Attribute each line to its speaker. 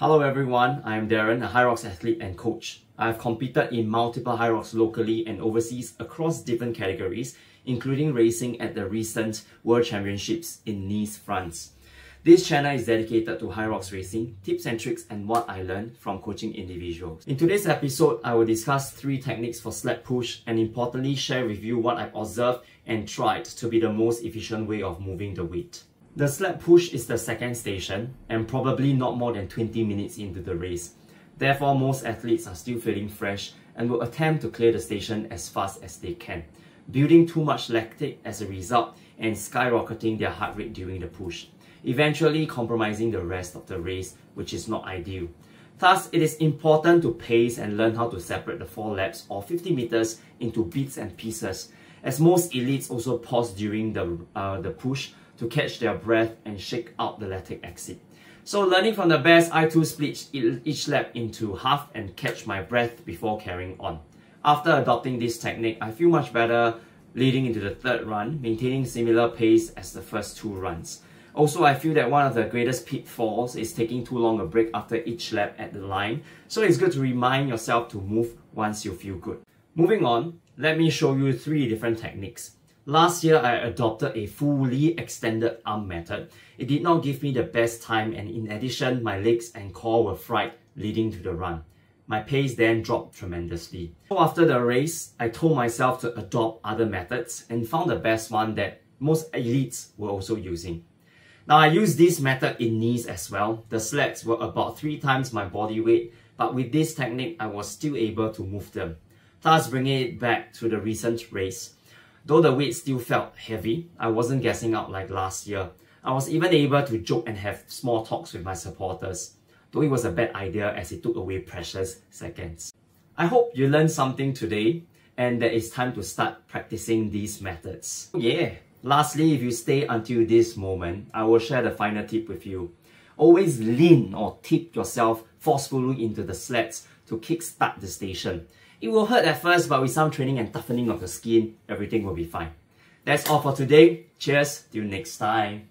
Speaker 1: Hello everyone, I am Darren, a Hyrox athlete and coach. I have competed in multiple Hyrox locally and overseas across different categories, including racing at the recent World Championships in Nice, France. This channel is dedicated to Hyrox racing, tips and tricks and what I learned from coaching individuals. In today's episode, I will discuss three techniques for sled push and importantly share with you what I've observed and tried to be the most efficient way of moving the weight. The sled push is the second station and probably not more than 20 minutes into the race. Therefore, most athletes are still feeling fresh and will attempt to clear the station as fast as they can, building too much lactate as a result and skyrocketing their heart rate during the push, eventually compromising the rest of the race, which is not ideal. Thus, it is important to pace and learn how to separate the 4 laps or 50 meters into bits and pieces, as most elites also pause during the, uh, the push to catch their breath and shake out the lactic acid. So learning from the best, I too split each lap into half and catch my breath before carrying on. After adopting this technique, I feel much better leading into the third run, maintaining similar pace as the first two runs. Also, I feel that one of the greatest pitfalls is taking too long a break after each lap at the line, so it's good to remind yourself to move once you feel good. Moving on, let me show you three different techniques. Last year, I adopted a fully extended arm method. It did not give me the best time and in addition, my legs and core were fried leading to the run. My pace then dropped tremendously. So after the race, I told myself to adopt other methods and found the best one that most elites were also using. Now I used this method in Nice as well. The sleds were about three times my body weight, but with this technique, I was still able to move them. Thus bringing it back to the recent race. Though the weight still felt heavy, I wasn't gassing out like last year. I was even able to joke and have small talks with my supporters, though it was a bad idea as it took away precious seconds. I hope you learned something today and that it's time to start practicing these methods. Yeah! Lastly, if you stay until this moment, I will share the final tip with you. Always lean or tip yourself forcefully into the sleds to kickstart the station. It will hurt at first, but with some training and toughening of the skin, everything will be fine. That's all for today. Cheers, till next time.